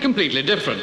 completely different.